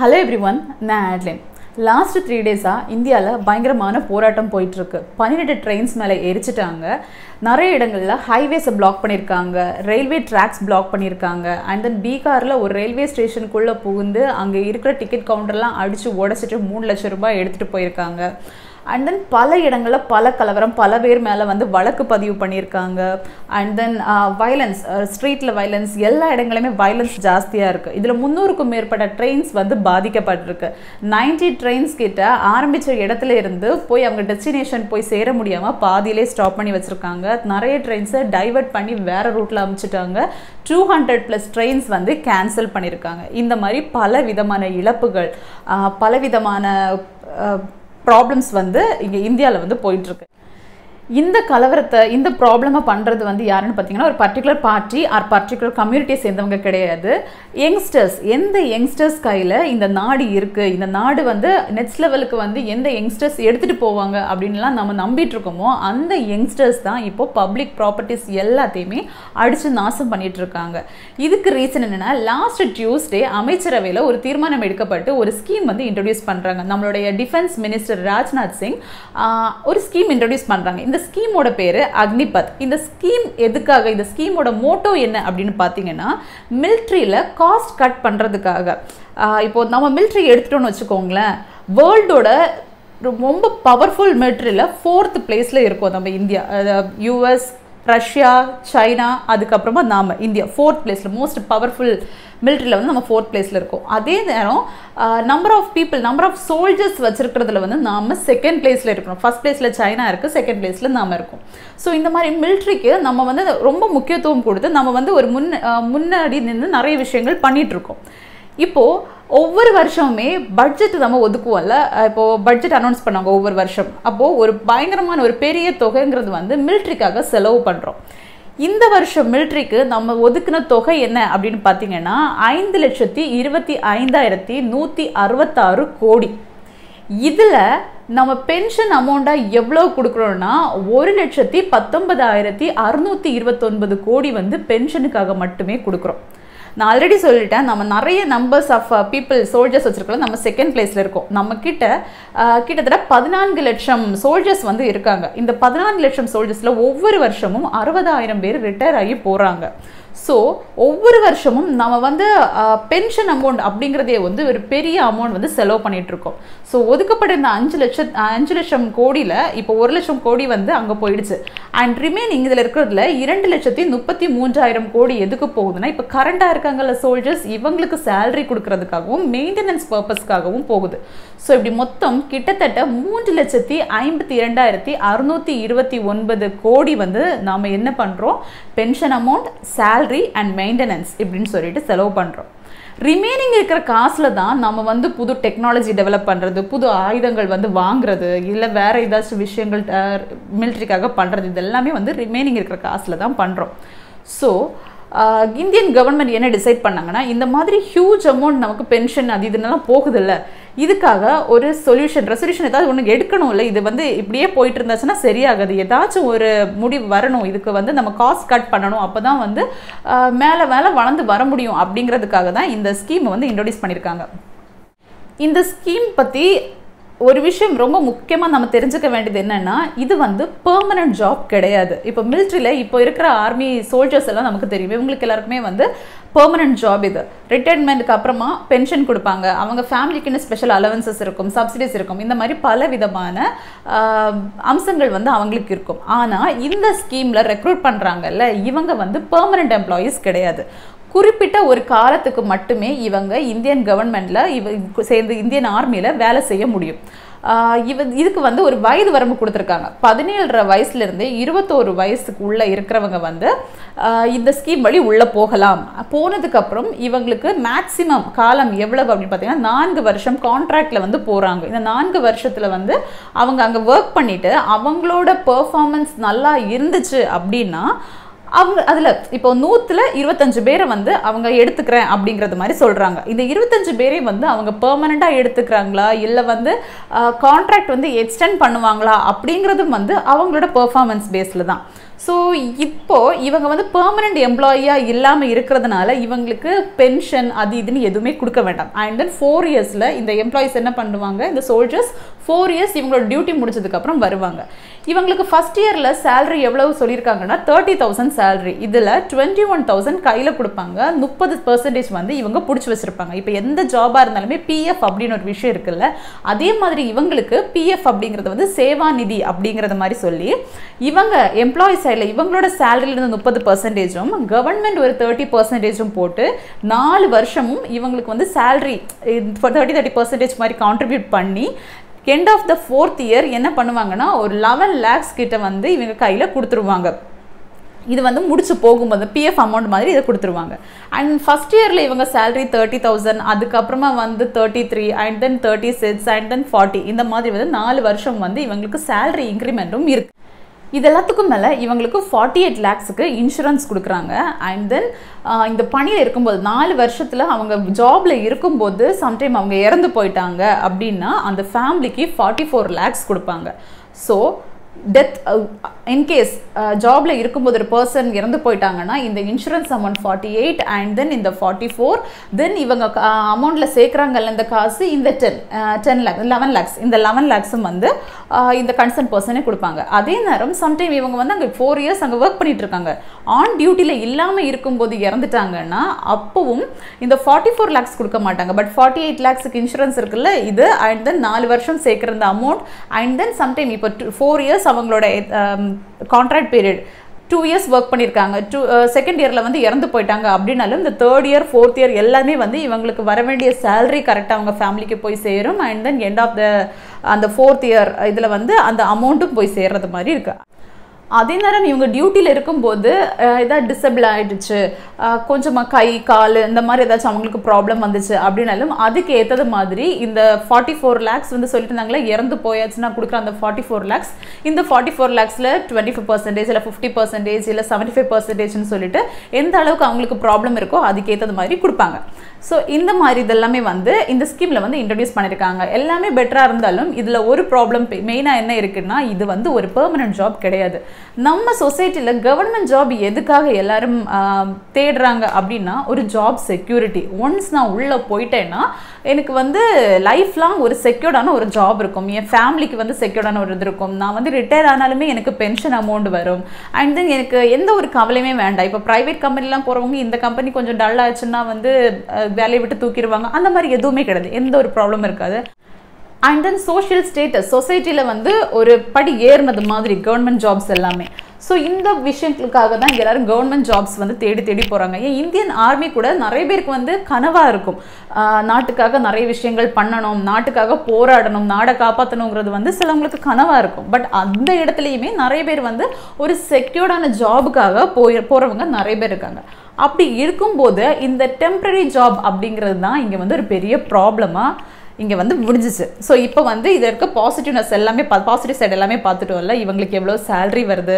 Hello everyone நான் Adlin. Last three டேஸாக இந்தியாவில் பயங்கரமான போராட்டம் போயிட்டுருக்கு. பன்னிரெண்டு ட்ரெயின்ஸ் மேலே எரிச்சிட்டாங்க நிறைய இடங்களில் ஹைவேஸை பிளாக் பண்ணியிருக்காங்க ரயில்வே ட்ராக்ஸ் பிளாக் பண்ணியிருக்காங்க அண்ட் தென் பீகாரில் ஒரு ரயில்வே ஸ்டேஷனுக்குள்ளே புகுந்து அங்கே இருக்கிற டிக்கெட் கவுண்டர்லாம் அடித்து உடச்சிட்டு மூணு லட்சம் ரூபாய் எடுத்துகிட்டு போயிருக்காங்க. அண்ட் தென் பல இடங்களில் பல கலவரம் பல பேர் மேலே வந்து வழக்கு பதிவு பண்ணியிருக்காங்க. அண்ட் தென் வயலன்ஸ் ஸ்ட்ரீட்டில் வயலன்ஸ் எல்லா இடங்களுமே வயலன்ஸ் ஜாஸ்தியாக இருக்குது இதில் முந்நூறுக்கும் மேற்பட்ட ட்ரெயின்ஸ் வந்து பாதிக்கப்பட்டிருக்கு. நைன்டி ட்ரெயின்ஸ் கிட்ட ஆரம்பித்த இடத்துல இருந்து போய் அவங்க டெஸ்டினேஷன் போய் சேர முடியாமல் பாதியிலே ஸ்டாப் பண்ணி வச்சுருக்காங்க. நிறைய ட்ரெயின்ஸை டைவர்ட் பண்ணி வேறு ரூட்டில் அமைச்சிட்டாங்க. டூ ஹண்ட்ரட் ப்ளஸ் ட்ரெயின்ஸ் வந்து கேன்சல் பண்ணியிருக்காங்க. இந்த மாதிரி பல விதமான இழப்புகள் uh, பல விதமான uh, ப்ராப்ளம்ஸ் வந்து இங்கே இந்தியாவில் வந்து போயிட்டுருக்கு. இந்த கலவரத்தை இந்த ப்ராப்ளமை பண்ணுறது வந்து யாருன்னு பார்த்தீங்கன்னா ஒரு பர்டிகுலர் பார்ட்டி ஆர் பர்டிகுலர் கம்யூனிட்டியை சேர்ந்தவங்க கிடையாது. யங்ஸ்டர்ஸ் எந்த யங்ஸ்டர்ஸ் கையில் இந்த நாடு இருக்குது இந்த நாடு வந்து நெக்ஸ்ட் லெவலுக்கு வந்து எந்த யங்ஸ்டர்ஸ் எடுத்துகிட்டு போவாங்க அப்படின்லாம் நம்ம நம்பிட்டு இருக்கோமோ அந்த யங்ஸ்டர்ஸ் தான் இப்போ பப்ளிக் ப்ராப்பர்ட்டிஸ் எல்லாத்தையுமே அடித்து நாசம் பண்ணிட்டு இருக்காங்க. இதுக்கு ரீசன் என்னென்னா லாஸ்ட் டியூஸ்டே அமைச்சரவையில் ஒரு தீர்மானம் எடுக்கப்பட்டு ஒரு ஸ்கீம் வந்து இன்ட்ரடியூஸ் பண்ணுறாங்க நம்மளுடைய டிஃபென்ஸ் மினிஸ்டர் ராஜ்நாத் சிங் ஒரு ஸ்கீம் இன்ட்ரடியூஸ் பண்ணுறாங்க இந்த ஸ்கீமோட பேர் அக்னிபத். இந்த ஸ்கீம் எதுக்காக? இந்த ஸ்கீமோட மோட்டோ என்ன அப்படின்னு பார்த்தீங்கன்னா மில்ட்ரியில் காஸ்ட் கட் பண்ணுறதுக்காக இப்போ நம்ம மில்ட்ரி எடுத்துட்டோம்னு வச்சுக்கோங்களேன் வேர்ல்டோட ரொம்ப பவர்ஃபுல் மில்ட்ரியில் ஃபோர்த் பிளேஸில் இருக்கும் நம்ம இந்தியா. யூஎஸ் ரஷ்யா சைனா அதுக்கப்புறமா நாம் இந்தியா. ஃபோர்த் பிளேஸில் மோஸ்ட் பவர்ஃபுல் மிலிட்ரியில் வந்து நம்ம ஃபோர்த் பிளேஸில் இருக்கோம். அதே நேரம் number of people number of soldiers வச்சுருக்கிறதுல வந்து நாம் செகண்ட் பிளேஸில் இருக்கிறோம் ஃபஸ்ட் பிளேஸில் சைனா இருக்குது செகண்ட் பிளேஸில் நாம் இருக்கோம். ஸோ இந்த மாதிரி மிலிட்ரிக்கு நம்ம வந்து ரொம்ப முக்கியத்துவம் கொடுத்து நம்ம வந்து ஒரு முன் முன்னாடி நின்று நிறைய விஷயங்கள் பண்ணிகிட்ருக்கோம் இப்போது ஒவ்வொரு வருஷமுமே பட்ஜெட் நம்ம ஒதுக்குவோம்ல. இப்போது பட்ஜெட் அனௌன்ஸ் பண்ணாங்க ஒவ்வொரு வருஷம். அப்போது ஒரு பயங்கரமான ஒரு பெரிய தொகைங்கிறது வந்து மிலிட்ரிக்காக செலவு பண்ணுறோம் இந்த வருஷம் மிலிட்ரிக்கு நம்ம ஒதுக்கின தொகை என்ன அப்படின்னு பார்த்தீங்கன்னா ஐந்து லட்சத்தி இருபத்தி ஐந்தாயிரத்தி நூற்றி அறுபத்தாறு கோடி. இதில் நம்ம பென்ஷன் அமௌண்ட்டாக எவ்வளோ கொடுக்குறோன்னா ஒரு லட்சத்தி பத்தொன்பதாயிரத்தி அறுநூற்றி இருபத்தொன்பது கோடி வந்து பென்ஷனுக்காக மட்டுமே கொடுக்குறோம். நான் ஆல்ரெடி சொல்லிட்டேன் நம்ம நிறைய நம்பர்ஸ் ஆஃப் பீப்புள் சோல்ஜர்ஸ் வச்சுருக்கோம் நம்ம செகண்ட் பிளேஸில் இருக்கோம். நம்ம கிட்ட uh, கிட்டத்தட்ட பதினான்கு லட்சம் சோல்ஜர்ஸ் வந்து இருக்காங்க. இந்த பதினான்கு லட்சம் சோல்ஜர்ஸில் ஒவ்வொரு வருஷமும் அறுபதாயிரம் பேர் ரிட்டையர் ஆகி போகிறாங்க ஸோ ஒவ்வொரு வருஷமும் நம்ம வந்து பென்ஷன் அமௌண்ட் அப்படிங்கிறதே வந்து ஒரு பெரிய அமௌண்ட் வந்து செலவு பண்ணிகிட்டு இருக்கோம் ஸோ ஒதுக்கப்பட்ட இந்த அஞ்சு லட்சம் அஞ்சு லட்சம் கோடியில் இப்போ ஒரு லட்சம் கோடி வந்து அங்கே போயிடுச்சு. அண்ட் ரிமைனிங் இதில் இருக்கிறதுல இரண்டு லட்சத்தி முப்பத்தி மூன்றாயிரம் கோடி எதுக்கு போகுதுன்னா இப்போ கரண்டாக இருக்காங்கல்ல சோல்ஜர்ஸ் இவங்களுக்கு சேலரி கொடுக்கறதுக்காகவும் மெயின்டெனன்ஸ் பர்பஸ்க்காகவும் போகுது. ஸோ இப்படி மொத்தம் கிட்டத்தட்ட மூன்று லட்சத்தி ஐம்பத்தி இரண்டாயிரத்தி அறுநூற்றி இருபத்தி ஒன்பது கோடி வந்து நாம் என்ன பண்ணுறோம் pension amount salary and maintenance இப்படின்னு சொல்லிட்டு செலவு பண்ணுறோம் ரிமைனிங் இருக்கிற காசில் தான் நம்ம வந்து புது டெக்னாலஜி டெவலப் பண்ணுறது புது ஆயுதங்கள் வந்து வாங்குறது இல்லை வேறு ஏதாச்சும் விஷயங்கள் மிலிட்ரிக்காக பண்ணுறது இது எல்லாமே வந்து ரிமைனிங் இருக்கிற காசில் தான் பண்ணுறோம் ஸோ இந்தியன் கவர்மெண்ட் என்ன டிசைட் பண்ணாங்கன்னா இந்த மாதிரி ஹியூஜ் அமௌண்ட் நமக்கு பென்ஷன் அது இதுன்னெல்லாம் போகுதில்ல இதுக்காக ஒரு சொல்யூஷன் ரெசல்யூஷன் ஏதாவது ஒன்று எடுக்கணும் இல்லை இது வந்து இப்படியே போயிட்டு இருந்தாச்சுன்னா சரியாகாது. ஏதாச்சும் ஒரு முடிவு வரணும். இதுக்கு வந்து நம்ம காஸ்ட் கட் பண்ணணும். அப்போ தான் வந்து மேலே மேலே வளர்ந்து வர முடியும் அப்படிங்கிறதுக்காக தான் இந்த ஸ்கீமை வந்து இன்ட்ரடியூஸ் பண்ணியிருக்காங்க இந்த ஸ்கீம் பற்றி ஒரு விஷயம் ரொம்ப முக்கியமாக நம்ம தெரிஞ்சுக்க வேண்டியது என்னென்னா இது வந்து பெர்மனன்ட் ஜாப் கிடையாது. இப்போ மிலிட்ரியில் இப்போ இருக்கிற ஆர்மி சோல்ஜர்ஸ் எல்லாம் நமக்கு தெரியும். இவங்களுக்கு எல்லாருக்குமே வந்து பெர்மனன்ட் ஜாப் இது. ரிட்டைர்மெண்ட்டுக்கு அப்புறமா பென்ஷன் கொடுப்பாங்க. அவங்க ஃபேமிலிக்குன்னு ஸ்பெஷல் அலவன்சஸ் இருக்கும் சப்சிடிஸ் இருக்கும். இந்த மாதிரி பல விதமான அம்சங்கள் வந்து அவங்களுக்கு இருக்கும். ஆனால் இந்த ஸ்கீமில் ரெக்ரூட் பண்ணுறாங்கல்ல இவங்க வந்து பெர்மனன்ட் எம்ப்ளாயீஸ் கிடையாது. குறிப்பிட்ட ஒரு காலத்துக்கு மட்டுமே இவங்க இந்தியன் கவர்மெண்ட்டில் இவ சேர்ந்து இந்தியன் ஆர்மியில் வேலை செய்ய முடியும். இவ இதுக்கு வந்து ஒரு வயது வரம்பு கொடுத்துருக்காங்க. பதினேழரை வயசுலேருந்து இருபத்தோரு வயசுக்கு உள்ளே இருக்கிறவங்க வந்து இந்த ஸ்கீம் வழி உள்ளே போகலாம். போனதுக்கப்புறம் இவங்களுக்கு மேக்சிமம் காலம் எவ்வளவு அப்படின்னு பார்த்தீங்கன்னா நான்கு வருஷம் கான்ட்ராக்டில் வந்து போகிறாங்க இந்த நான்கு வருஷத்தில் வந்து அவங்க அங்கே ஒர்க் பண்ணிவிட்டு அவங்களோட பர்ஃபார்மன்ஸ் நல்லா இருந்துச்சு அப்படின்னா அவங்க அதில் இப்போ நூற்றில் இருபத்தஞ்சு பேரை வந்து அவங்க எடுத்துக்கிறேன் அப்படிங்கிறது மாதிரி சொல்கிறாங்க இந்த இருபத்தஞ்சு பேரை வந்து அவங்க பெர்மனண்ட்டாக எடுத்துக்கிறாங்களா? இல்லை வந்து கான்ட்ராக்ட் வந்து எக்ஸ்டெண்ட் பண்ணுவாங்களா? அப்படிங்கிறதும் வந்து அவங்களோட பெர்ஃபார்மன்ஸ் பேஸில் தான். ஸோ இப்போது இவங்க வந்து பெர்மனண்ட் எம்ப்ளாயியாக இல்லாமல் இருக்கிறதுனால இவங்களுக்கு பென்ஷன் அது இதுன்னு எதுவுமே கொடுக்க வேண்டாம். அண்ட் தென் ஃபோர் இயர்ஸில் இந்த எம்ப்ளாயிஸ் என்ன பண்ணுவாங்க? இந்த சோல்ஜர்ஸ் ஃபோர் இயர்ஸ் இவங்களோட டியூட்டி முடிச்சதுக்கப்புறம் வருவாங்க. இவங்களுக்கு ஃபஸ்ட் இயரில் சேலரி எவ்வளவு சொல்லியிருக்காங்கன்னா தேர்ட்டி தௌசண்ட் சேலரி இதில் டுவெண்ட்டி ஒன் தௌசண்ட் கையில் கொடுப்பாங்க. முப்பது பர்சன்டேஜ் வந்து இவங்க பிடிச்சி வச்சிருப்பாங்க. இப்போ எந்த ஜாபாக இருந்தாலுமே பிஎஃப் அப்படின்னு ஒரு விஷயம் இருக்குல்ல அதே மாதிரி இவங்களுக்கு பிஎஃப் அப்படிங்கிறது வந்து சேவா நிதி அப்படிங்கிறத மாதிரி சொல்லி இவங்க எம்ப்ளாயி சைடில் இவங்களோட சேலரியிலிருந்து முப்பது பர்சன்டேஜும் கவர்மெண்ட் ஒரு தேர்ட்டி பர்சன்டேஜும் போட்டு நாலு வருஷமும் இவங்களுக்கு வந்து சேலரி தேர்ட்டி தேர்ட்டி பர்சன்டேஜ் மாதிரி கான்ட்ரிபியூட் பண்ணி end of the fourth year என்ன பண்ணுவாங்கன்னா ஒரு லெவன் லேக்ஸ் கிட்ட வந்து இவங்க கையில் கொடுத்துருவாங்க. இது வந்து முடிச்சு போகும்போது பிஎஃப் அமௌண்ட் மாதிரி இதை கொடுத்துருவாங்க. அண்ட் ஃபஸ்ட் இயரில் இவங்க சேலரி தேர்ட்டி தௌசண்ட் அதுக்கப்புறமா வந்து thirty three and then thirty six and then forty இந்த மாதிரி வந்து நாலு வருஷம் வந்து இவங்களுக்கு சேலரி இன்க்ரிமெண்ட்டும் இருக்குது இது எல்லாத்துக்கும் மேலே இவங்களுக்கு ஃபார்ட்டி எயிட் லேக்ஸுக்கு இன்சூரன்ஸ் கொடுக்குறாங்க அண்ட் தென் இந்த பணியில் இருக்கும்போது நாலு வருஷத்தில் அவங்க ஜாபில் இருக்கும்போது சம்டைம் அவங்க இறந்து போயிட்டாங்க அப்படின்னா அந்த ஃபேமிலிக்கு ஃபார்ட்டி ஃபோர் லேக்ஸ் கொடுப்பாங்க. ஸோ டெத் இன்கேஸ் ஜாபில் இருக்கும்போது ஒரு பர்சன் இறந்து போயிட்டாங்கன்னா இந்த insurance amount forty eight and then இந்த ஃபார்ட்டி ஃபோர் தென் இவங்க uh, அமௌண்ட்டில் சேர்க்குறாங்கல்ல இந்த காசு இந்த ten ten lakhs eleven lakhs இந்த லெவன் லேக்ஸும் வந்து uh, இந்த கன்சர்ன் பர்சனே கொடுப்பாங்க. அதே நேரம் சம்டைம் இவங்க வந்து அங்கே ஃபோர் இயர்ஸ் அங்கே ஒர்க் பண்ணிட்டு இருக்காங்க. ஆன் டியூட்டியில் இல்லாமல் இருக்கும்போது இறந்துட்டாங்கன்னா அப்பவும் இந்த ஃபார்ட்டி ஃபோர் லேக்ஸ் கொடுக்க மாட்டாங்க. பட் ஃபார்ட்டி எயிட் லேக்ஸுக்கு இன்சூரன்ஸ் இருக்குல்ல இது அண்ட் தென் நாலு வருஷம் சேர்க்குற இந்த அமௌண்ட் அண்ட் தென் சம்டைம் இப்போ ஃபோர் இயர்ஸ் அவங்களோட contract period two years work பண்ணியிருக்காங்க டூ செகண்ட் இயரில் வந்து இறந்து போயிட்டாங்க அப்படின்னாலும் இந்த தேர்ட் இயர் ஃபோர்த் இயர் எல்லாமே வந்து இவங்களுக்கு வர வேண்டிய சேலரி கரெக்டாக அவங்க ஃபேமிலிக்கு போய் சேரும். And then end of the அந்த ஃபோர்த் இயர் இதில் வந்து அந்த அமௌண்ட்டும் போய் சேர்றது மாதிரி இருக்கு. அதே நேரம் இவங்க டியூட்டியில் இருக்கும்போது ஏதாவது டிசபிள் ஆகிடுச்சு கொஞ்சமாக கை கால் இந்த மாதிரி ஏதாச்சும் அவங்களுக்கு ப்ராப்ளம் வந்துச்சு அப்படின்னாலும் அதுக்கு ஏற்றது மாதிரி இந்த ஃபார்ட்டி ஃபோர் லேக்ஸ் வந்து சொல்லிட்டு இருந்தாங்களே இறந்து போயாச்சுன்னா கொடுக்குற அந்த ஃபார்ட்டி ஃபோர் லேக்ஸ் இந்த ஃபார்ட்டி ஃபோர் லேக்ஸில் டுவெண்ட்டி ஃபைவ் பர்சன்டேஜ் இல்லை ஃபிஃப்டி பர்சன்டேஜ் இல்லை செவன்ட்டி ஃபைவ் பர்சன்டேஜ்னு சொல்லிட்டு எந்த அளவுக்கு அவங்களுக்கு ப்ராப்ளம் இருக்கோ அதுக்கு ஏற்றது மாதிரி கொடுப்பாங்க. ஸோ இந்த மாதிரி இதெல்லாமே வந்து இந்த ஸ்கீமில் வந்து இன்ட்ரடியூஸ் பண்ணியிருக்காங்க எல்லாமே பெட்டராக இருந்தாலும் இதில் ஒரு ப்ராப்ளம் மெயினாக என்ன இருக்குன்னா இது வந்து ஒரு பெர்மனன்ட் ஜாப் கிடையாது. நம்ம சொசைட்டியில் கவர்மெண்ட் ஜாப் எதுக்காக எல்லாரும் தேடுறாங்க அப்படின்னா ஒரு ஜாப் செக்யூரிட்டி ஒன்ஸ் நான் உள்ளே போயிட்டேன்னா எனக்கு வந்து லைஃப் லாங் ஒரு செக்யூர்டான ஒரு ஜாப் இருக்கும். என் ஃபேமிலிக்கு வந்து செக்யூர்டான ஒரு இது இருக்கும். நான் வந்து ரிட்டையர் ஆனாலுமே எனக்கு பென்ஷன் அமௌண்ட் வரும். அண்ட் தென் எனக்கு எந்த ஒரு கவலையுமே வேண்டாம். இப்போ ப்ரைவேட் கம்பெனிலாம் போகிறவங்க இந்த கம்பெனி கொஞ்சம் டல் ஆச்சுன்னா வந்து வேலையை விட்டு தூக்கிடுவாங்க. அந்த மாதிரி எதுவுமே கிடையாது. எந்த ஒரு ப்ராப்ளமும் இருக்காது. அண்ட் தென் சோஷியல் ஸ்டேட்டஸ் சொசைட்டியில் வந்து ஒரு படி ஏறினது மாதிரி கவர்மெண்ட் ஜாப்ஸ் எல்லாமே. ஸோ இந்த விஷயங்களுக்காக தான் எல்லாரும் கவர்மெண்ட் ஜாப்ஸ் வந்து தேடி தேடி போகிறாங்க ஏன் இந்தியன் ஆர்மி கூட நிறைய பேருக்கு வந்து கனவாக இருக்கும். நாட்டுக்காக நிறைய விஷயங்கள் பண்ணணும் நாட்டுக்காக போராடணும் நாடை காப்பாற்றணுங்கிறது வந்து சிலவங்களுக்கு கனவாக இருக்கும். பட் அந்த இடத்துலையுமே நிறைய பேர் வந்து ஒரு செக்யூர்டான ஜாபுக்காக போய் போகிறவங்க நிறைய பேர் இருக்காங்க. அப்படி இருக்கும்போது இந்த டெம்ப்ரரி ஜாப் அப்படிங்கிறது தான் இங்கே வந்து ஒரு பெரிய ப்ராப்ளமாக இங்கே வந்து முடிஞ்சிச்சு. ஸோ இப்போ வந்து இது இருக்க பாசிட்டிவ்னஸ் எல்லாமே பா பாசிட்டிவ் சைடு எல்லாமே பார்த்துட்டோம்ல இவங்களுக்கு எவ்வளோ சேல்ரி வருது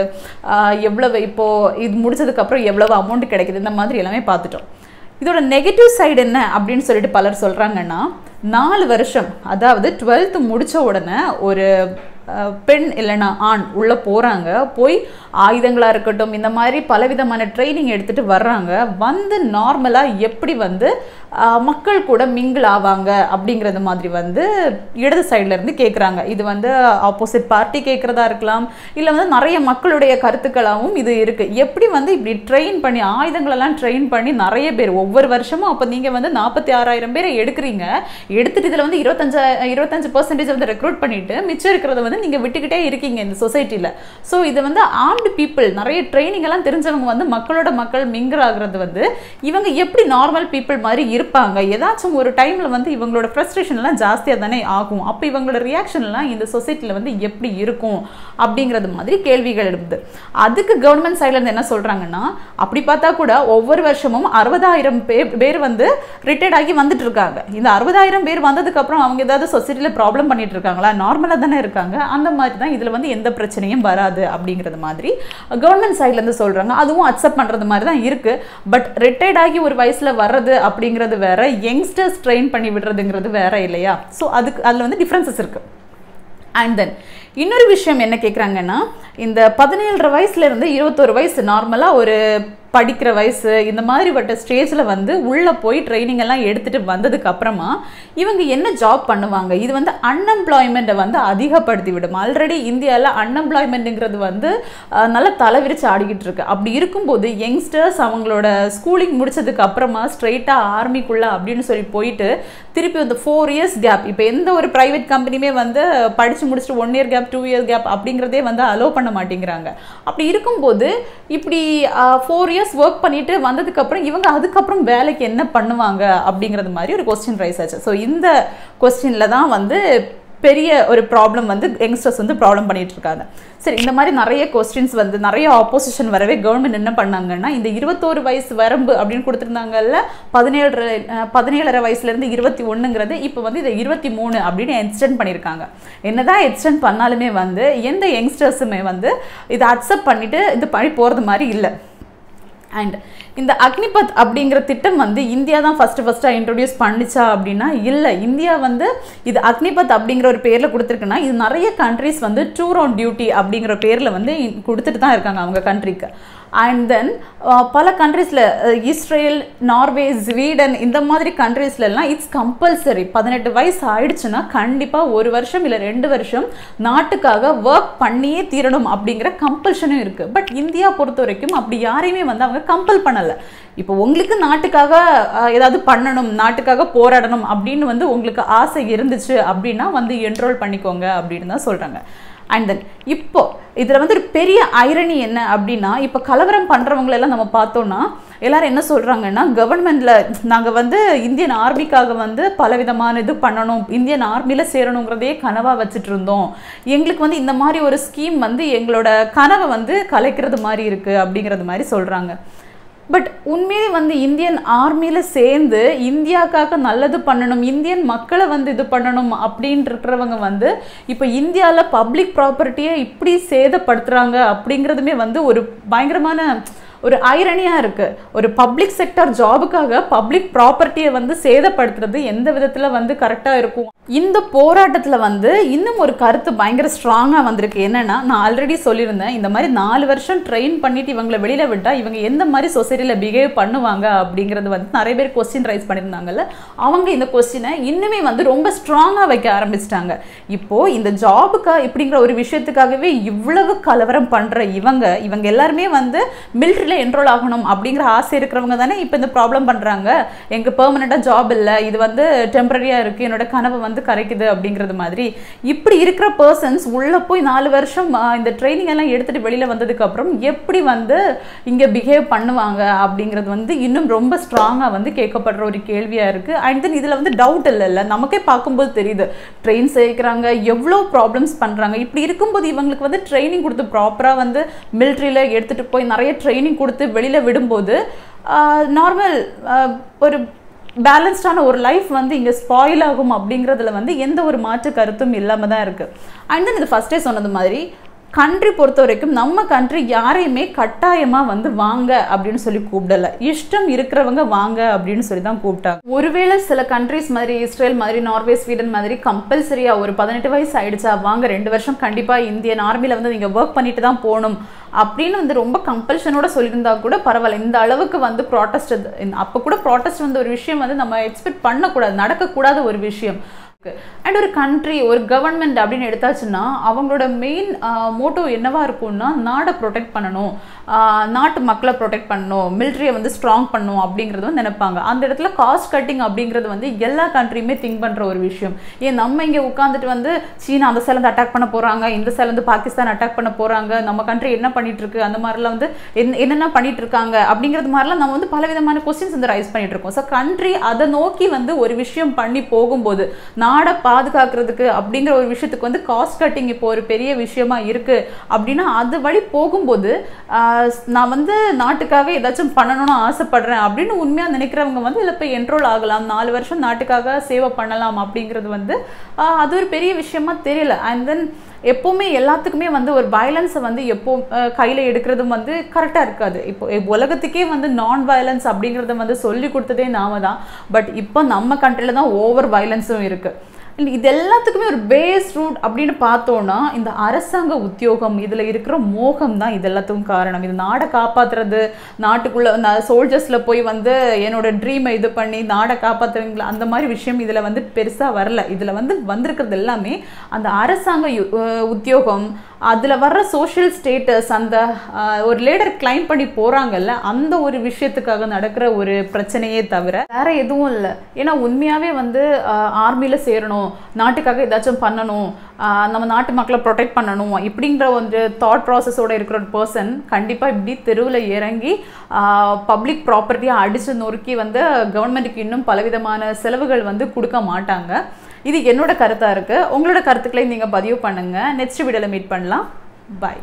எவ்வளவு இப்போது இது முடிச்சதுக்கப்புறம் எவ்வளவு அமௌண்ட் கிடைக்குது இந்த மாதிரி எல்லாமே பார்த்துட்டோம். இதோட நெகட்டிவ் சைடு என்ன அப்படின்னு சொல்லிட்டு பலர் சொல்கிறாங்கன்னா நாலு வருஷம் அதாவது டுவெல்த்து முடித்த உடனே ஒரு பெண் இல்லைன்னா ஆண் உள்ளே போகிறாங்க போய் ஆயுதங்களாக இருக்கட்டும் இந்த மாதிரி பலவிதமான ட்ரைனிங் எடுத்துகிட்டு வர்றாங்க. வந்து நார்மலாக எப்படி வந்து மக்கள் கூட மிங்கிள் ஆவாங்க அப்படிங்கிறது மாதிரி வந்து இடது சைடில் இருந்து கேட்குறாங்க இது வந்து ஆப்போசிட் பார்ட்டி கேட்குறதா இருக்கலாம் இல்லை வந்து நிறைய மக்களுடைய கருத்துக்களாகவும் இது இருக்குது எப்படி வந்து இப்படி ட்ரெயின் பண்ணி ஆயுதங்களெல்லாம் ட்ரெயின் பண்ணி நிறைய பேர் ஒவ்வொரு வருஷமும் அப்போ நீங்கள் வந்து நாற்பத்தி ஆறாயிரம் பேரை எடுக்கிறீங்க. எடுத்துட்டு இதில் வந்து இருபத்தஞ்சு இருபத்தஞ்சு பர்சன்டேஜ் வந்து ரெக்ரூட் பண்ணிட்டு மிச்சம் இருக்கிறத வந்து நீங்கள் விட்டுக்கிட்டே இருக்கீங்க இந்த சொசைட்டியில் ஸோ இது வந்து ஆர்ம்டு பீப்புள் நிறைய ட்ரைனிங் எல்லாம் தெரிஞ்சவங்க வந்து மக்களோட மக்கள் மிங்கர் ஆகுறது வந்து இவங்க எப்படி நார்மல் பீப்புள் மாதிரி இருப்பாங்க? ஏதாச்சும் ஒரு டைமில் வந்து இவங்களோட ஃப்ரஸ்ட்ரேஷன்லாம் ஜாஸ்தியாக தானே ஆகும். அப்போ இவங்களோட ரியாக்ஷன் எல்லாம் இந்த சொசைட்டியில் வந்து எப்படி இருக்கும்? அப்படிங்கிறது மாதிரி கேள்விகள் இருக்குது அதுக்கு கவர்மெண்ட் சைட்லேருந்து என்ன சொல்கிறாங்கன்னா அப்படி பார்த்தா கூட ஒவ்வொரு வருஷமும் அறுபதாயிரம் பேர் பேர் வந்து ரிட்டையர்ட் ஆகி வந்துட்டு இருக்காங்க. இந்த அறுபதாயிரம் பேர் வந்ததுக்கப்புறம் அவங்க ஏதாவது சொசைட்டியில் ப்ராப்ளம் பண்ணிட்டு இருக்காங்களா? நார்மலாக தானே இருக்காங்க. அந்த மாதிரி தான் இதில் வந்து எந்த பிரச்சனையும் வராது அப்படிங்கிறது மாதிரி கவர்மெண்ட் சைட்லேருந்து சொல்கிறாங்க அதுவும் அக்செப்ட் பண்ணுறது மாதிரி தான் இருக்குது பட் ரிட்டையர்ட் ஆகி ஒரு வயசில் வர்றது அப்படிங்கிறது வேற. யங்ஸ்டர்ஸ் ட்ரெயின் பண்ணி விடுறதுங்கிறது வேற இல்லையா? ஸோ அதுக்கு அதில் வந்து டிஃப்ரென்சஸ் இருக்குது அண்ட் தென் இன்னொரு விஷயம் என்ன கேட்குறாங்கன்னா இந்த பதினேழரை வயசுல இருந்து இருபத்தொரு வயசு நார்மலாக ஒரு படிக்கிற வயசு இந்த மாதிரிப்பட்ட ஸ்டேஜில் வந்து உள்ளே போய் ட்ரைனிங் எல்லாம் எடுத்துகிட்டு வந்ததுக்கு அப்புறமா இவங்க என்ன ஜாப் பண்ணுவாங்க? இது வந்து அன்எம்ப்ளாய்மெண்ட்டை வந்து அதிகப்படுத்தி விடும். ஆல்ரெடி இந்தியாவில் அன்எம்ப்ளாய்மெண்ட்டுங்கிறது வந்து நல்லா தலைவிரிச்சு ஆடிக்கிட்டு இருக்கு. அப்படி இருக்கும்போது யங்ஸ்டர்ஸ் அவங்களோட ஸ்கூலிங் முடிச்சதுக்கு அப்புறமா ஸ்ட்ரைட்டாக ஆர்மிக்குள்ளே அப்படின்னு சொல்லி போயிட்டு திருப்பி வந்து ஃபோர் இயர்ஸ் கேப் இப்போ எந்த ஒரு ப்ரைவேட் கம்பெனியுமே வந்து படித்து முடிச்சுட்டு one year gap two year gap அப்படிங்கிறதே வந்து அலோவ் பண்ண மாட்டேங்கிறாங்க. அப்படி இருக்கும்போது இப்படி ஃபோர் இயர்ஸ் ஒர்க் பண்ணிட்டு வந்ததுக்கப்புறம் இவங்க அதுக்கப்புறம் வேலைக்கு என்ன பண்ணுவாங்க அப்படிங்கிறது மாதிரி ஒரு கொஸ்டின் ரைஸ் ஆச்சு. ஸோ இந்த கொஸ்டினில் தான் வந்து பெரிய ஒரு ப்ராப்ளம் வந்து யங்ஸ்டர்ஸ் வந்து ப்ராப்ளம் பண்ணிட்டு இருக்காங்க. சரி இந்த மாதிரி நிறைய கொஸ்டின்ஸ் வந்து நிறைய ஆப்போசிஷன் வரவே கவர்மெண்ட் என்ன பண்ணாங்கன்னா இந்த இருபத்தோரு வயசு வரம்பு அப்படின்னு கொடுத்துருந்தாங்கல்ல பதினேழு பதினேழரை வயசுலேருந்து இருபத்தி ஒன்றுங்கிறது இப்போ வந்து இதை இருபத்தி மூணு அப்படின்னு எக்ஸ்டெண்ட் பண்ணியிருக்காங்க. என்னதான் எக்ஸ்டெண்ட் பண்ணாலுமே வந்து எந்த யங்ஸ்டர்ஸுமே வந்து இதை அக்செப்ட் பண்ணிவிட்டு இது பண்ணி போகிறது மாதிரி இல்லை. அண்ட் இந்த அக்னிபத் அப்படிங்கிற திட்டம் வந்து இந்தியா தான் ஃபஸ்ட்டு ஃபஸ்ட்டாக இன்ட்ரடியூஸ் பண்ணிச்சா அப்படின்னா இல்லை. இந்தியா வந்து இது அக்னிபத் அப்படிங்கிற ஒரு பேரில் கொடுத்துருக்குன்னா இது நிறைய கண்ட்ரிஸ் வந்து டூர் ஆன் டியூட்டி அப்படிங்கிற பேரில் வந்து கொடுத்துட்டு தான் இருக்காங்க அவங்க கண்ட்ரிக்கு அண்ட் தென் uh, பல கண்ட்ரீஸில் இஸ்ரேல் நார்வே ஸ்வீடன் இந்த மாதிரி கண்ட்ரீஸ்லலாம் இட்ஸ் கம்பல்சரி பதினெட்டு வயசு ஆயிடுச்சுன்னா கண்டிப்பாக ஒரு வருஷம் இல்லை ரெண்டு வருஷம் நாட்டுக்காக ஒர்க் பண்ணியே தீரணும் அப்படிங்கிற கம்பல்ஷனும் இருக்குது பட் இந்தியா பொறுத்த வரைக்கும் அப்படி யாரையுமே வந்து அவங்க கம்பல் பண்ணலை. இப்போ உங்களுக்கு நாட்டுக்காக ஏதாவது பண்ணணும் நாட்டுக்காக போராடணும் அப்படின்னு வந்து உங்களுக்கு ஆசை இருந்துச்சு அப்படின்னா வந்து என்ரோல் பண்ணிக்கோங்க அப்படின்னு தான் சொல்கிறாங்க அண்ட் தென் இப்போ இதில் வந்து ஒரு பெரிய ஐரணி என்ன அப்படின்னா இப்போ கலவரம் பண்ணுறவங்களெல்லாம் நம்ம பார்த்தோன்னா எல்லாரும் என்ன சொல்கிறாங்கன்னா கவர்மெண்ட்டில் நாங்கள் வந்து இந்தியன் ஆர்மிக்காக வந்து பலவிதமான இது பண்ணணும் இந்தியன் ஆர்மியில் சேரணுங்கிறதே கனவாக வச்சுட்டு இருந்தோம். எங்களுக்கு வந்து இந்த மாதிரி ஒரு ஸ்கீம் வந்து எங்களோட கனவை வந்து கலைக்கிறது மாதிரி இருக்குது அப்படிங்கிறது மாதிரி சொல்கிறாங்க பட் உண்மையே வந்து இந்தியன் ஆர்மியில் சேர்ந்து இந்தியாக்காக நல்லது பண்ணணும் இந்தியன் மக்களை வந்து இது பண்ணணும் அப்படின்ட்டு இருக்கிறவங்க வந்து இப்போ இந்தியாவில் பப்ளிக் ப்ராப்பர்ட்டியை இப்படி சேதப்படுத்துகிறாங்க அப்படிங்கிறதுமே வந்து ஒரு பயங்கரமான ஒரு ஐரணியாக இருக்குது ஒரு பப்ளிக் செக்டர் ஜாபுக்காக பப்ளிக் ப்ராப்பர்ட்டியை வந்து சேதப்படுத்துறது எந்த விதத்தில் வந்து கரெக்டாக இருக்கும்? இந்த போராட்டத்தில் வந்து இன்னும் ஒரு கருத்து பயங்கர ஸ்ட்ராங்காக வந்திருக்கு. என்னென்னா நான் ஆல்ரெடி சொல்லியிருந்தேன் இந்த மாதிரி நாலு வருஷம் ட்ரெயின் பண்ணிட்டு இவங்களை வெளியில் விட்டால் இவங்க எந்த மாதிரி சொசைட்டியில் பிஹேவ் பண்ணுவாங்க அப்படிங்கிறது வந்து நிறைய பேர் கொஸ்டின் ரைஸ் பண்ணியிருந்தாங்கல்ல அவங்க இந்த கொஸ்டினை இன்னுமே வந்து ரொம்ப ஸ்ட்ராங்காக வைக்க ஆரம்பிச்சிட்டாங்க. இப்போது இந்த ஜாபுக்கு இப்படிங்கிற ஒரு விஷயத்துக்காகவே இவ்வளவு கலவரம் பண்ணுற இவங்க இவங்க எல்லாருமே வந்து மிலிட்ரியில் என்ரோல் ஆகணும் அப்படிங்கிற ஆசை இருக்கிறவங்க தானே இப்போ இந்த ப்ராப்ளம் பண்ணுறாங்க எங்கள் பெர்மனெண்ட்டாக ஜாப் இல்லை. இது வந்து டெம்பரரியாக இருக்குது என்னோட கனவு வந்து கரைக்குது அப்படிங்கிறது மாதிரி. இப்படி இருக்கிற பர்சன்ஸ் உள்ளே போய் நாலு வருஷம் இந்த ட்ரைனிங் எல்லாம் எடுத்துகிட்டு வெளியில் வந்ததுக்கப்புறம் எப்படி வந்து இங்கே பிஹேவ் பண்ணுவாங்க அப்படிங்கிறது வந்து இன்னும் ரொம்ப ஸ்ட்ராங்காக வந்து கேட்கப்படுற ஒரு கேள்வியாக இருக்குது அண்ட் தென் இதில் வந்து டவுட் இல்லைல்ல நமக்கே பார்க்கும்போது தெரியுது. ட்ரெயின் சேர்க்குறாங்க எவ்வளோ ப்ராப்ளம்ஸ் பண்ணுறாங்க இப்படி இருக்கும்போது இவங்களுக்கு வந்து ட்ரைனிங் கொடுத்து ப்ராப்பராக வந்து மிலிட்ரியில் எடுத்துகிட்டு போய் நிறைய ட்ரைனிங் கொடுத்து வெளியில் விடும்போது நார்மல் ஒரு பேலன்ஸ்டான ஒரு லைஃப் வந்து இங்கே ஸ்பாயில் ஆகும் அப்படிங்கிறதுல வந்து எந்த ஒரு மாற்று கருத்தும் இல்லாமல் தான் இருக்குது அண்ட் தென் இது ஃபஸ்ட்டே சொன்னது மாதிரி கண்ட்ரி பொறுத்த வரைக்கும் நம்ம கண்ட்ரி யாரையுமே கட்டாயமாக வந்து வாங்க அப்படின்னு சொல்லி கூப்பிடலை. இஷ்டம் இருக்கிறவங்க வாங்க அப்படின்னு சொல்லி தான் கூப்பிட்டாங்க. ஒருவேளை சில கண்ட்ரிஸ் மாதிரி இஸ்ரேல் மாதிரி நார்வே ஸ்வீடன் மாதிரி கம்பல்சரியாக ஒரு பதினெட்டு வயசு ஆயிடுச்சா? வாங்க ரெண்டு வருஷம் கண்டிப்பாக இந்தியன் ஆர்மியில் வந்து நீங்கள் ஒர்க் பண்ணிட்டு தான் போகணும். அப்படின்னு வந்து ரொம்ப கம்பல்ஷனோட சொல்லியிருந்தா கூட பரவாயில்ல. இந்த அளவுக்கு வந்து ப்ராட்டஸ்ட் அப்போ கூட ப்ராட்டஸ்ட் வந்து ஒரு விஷயம் வந்து நம்ம எக்ஸ்பெக்ட் பண்ணக்கூடாது நடக்கக்கூடாத ஒரு விஷயம். அண்ட் ஒரு கண்ட்ரி ஒரு கவர்மெண்ட் அப்படின்னு எடுத்தாச்சுன்னா அவங்களோட மெயின் மோட்டோ என்னவா இருக்கும்னா நாடை ப்ரொடெக்ட் பண்ணணும். நாட்டு மக்களை ப்ரொடெக்ட் பண்ணணும். மிலிட்ரியை வந்து ஸ்ட்ராங் பண்ணணும் அப்படிங்கிறது வந்து நினைப்பாங்க. அந்த இடத்துல காஸ்ட் கட்டிங் அப்படிங்கிறது வந்து எல்லா கண்ட்ரியுமே திங்க் பண்ணுற ஒரு விஷயம். ஏன் நம்ம இங்கே உட்காந்துட்டு வந்து சீனா அந்த சைலேருந்து அட்டாக் பண்ண போகிறாங்க இந்த சைலேருந்து பாகிஸ்தான் அட்டாக் பண்ண போகிறாங்க நம்ம கண்ட்ரி என்ன பண்ணிட்டு இருக்கு அந்த மாதிரிலாம் வந்து என்ன என்னென்ன பண்ணிட்டு இருக்காங்க அப்படிங்கிறது மாதிரிலாம் நம்ம வந்து பல விதமான கொஸ்டின்ஸ் வந்து ரைஸ் பண்ணிட்டு இருக்கோம். ஸோ கண்ட்ரி அதை நோக்கி வந்து ஒரு விஷயம் பண்ணி போகும்போது நாடை பாதுகாக்கிறதுக்கு அப்படிங்கிற ஒரு விஷயத்துக்கு வந்து காஸ்ட் கட்டிங் இப்போ ஒரு பெரிய விஷயமா இருக்கு. அப்படின்னா அது வழி போகும்போது நான் வந்து நாட்டுக்காக ஏதாச்சும் பண்ணணும்னு ஆசைப்படுறேன் அப்படின்னு உண்மையாக நினைக்கிறவங்க வந்து இதில் போய் என்ரோல் ஆகலாம். நாலு வருஷம் நாட்டுக்காக சேவை பண்ணலாம் அப்படிங்கிறது வந்து அது ஒரு பெரிய விஷயமா தெரியல. அண்ட் தென் எப்போவுமே எல்லாத்துக்குமே வந்து ஒரு வயலன்ஸை வந்து எப்போ கையில் எடுக்கிறதும் வந்து கரெக்டாக இருக்காது. இப்போ உலகத்துக்கே வந்து நான் வயலன்ஸ் அப்படிங்கிறத வந்து சொல்லி கொடுத்ததே நாம தான். பட் இப்போ நம்ம கண்ட்ரியில் தான் ஓவர் வயலன்ஸும் இருக்குது இது எல்லாத்துக்குமே ஒரு பேஸ் ரூட் அப்படின்னு பார்த்தோன்னா இந்த அரசாங்க உத்தியோகம் இதில் இருக்கிற மோகம் தான் இது எல்லாத்துக்கும் காரணம். இது நாடை காப்பாற்றுறது நாட்டுக்குள்ளே நான் சோல்ஜர்ஸில் போய் வந்து என்னோட ட்ரீமை இது பண்ணி நாடை காப்பாற்றுறீங்களா அந்த மாதிரி விஷயம் இதில் வந்து பெருசாக வரல. இதில் வந்து வந்திருக்கிறது எல்லாமே அந்த அரசாங்க யு- உத்தியோகம் அதில் வர்ற சோஷியல் ஸ்டேட்டஸ் அந்த ஒரு லேடர் கிளைம் பண்ணி போகிறாங்கல்ல அந்த ஒரு விஷயத்துக்காக நடக்கிற ஒரு பிரச்சனையே தவிர வேற எதுவும் இல்லை. ஏன்னா உண்மையாகவே வந்து ஆர்மியில் சேரணும் நாட்டுக்காக ஏதாச்சும் பண்ணணும் நம்ம நாட்டு மக்களை ப்ரொடெக்ட் பண்ணணும் இப்படிங்கிற ஒரு தாட் ப்ராசஸோடு இருக்கிற ஒரு பர்சன் கண்டிப்பாக இப்படி தெருவில் இறங்கி பப்ளிக் ப்ராப்பர்ட்டியை அடித்து நொறுக்கி வந்து கவர்மெண்ட்டுக்கு இன்னும் பலவிதமான செலவுகள் வந்து கொடுக்க மாட்டாங்க. இது என்னோட கருத்தாக இருக்குது உங்களோட கருத்துக்களை நீங்கள் பதிவு பண்ணுங்கள் நெக்ஸ்ட் வீடியோவில் மீட் பண்ணலாம். பாய்